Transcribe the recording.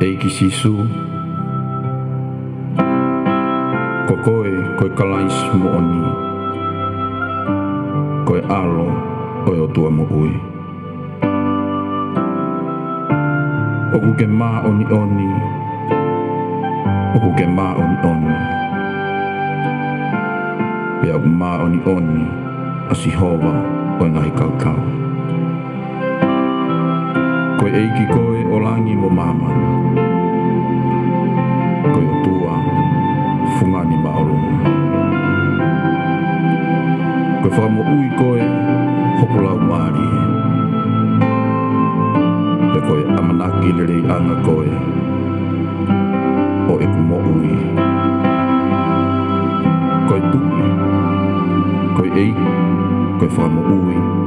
eiki sisu. Ko koe koe kalais mo oni, koe alo koe o tua mo ui. Oku ke mā oni oni, oku ke mā oni oni. Pea oku mā oni oni, asi hova koe ngahi kau kau koe eiki koe o langi mo mama Koe tua, fungani maorunga. Koe whamo ui koe, hokulau māri. Pe koe amanaki lirei anga koe, o eku mo ui. Koe tuki, koe eiki, koe whamo ui, koe